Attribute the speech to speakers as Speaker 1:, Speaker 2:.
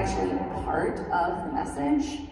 Speaker 1: actually
Speaker 2: part of the message.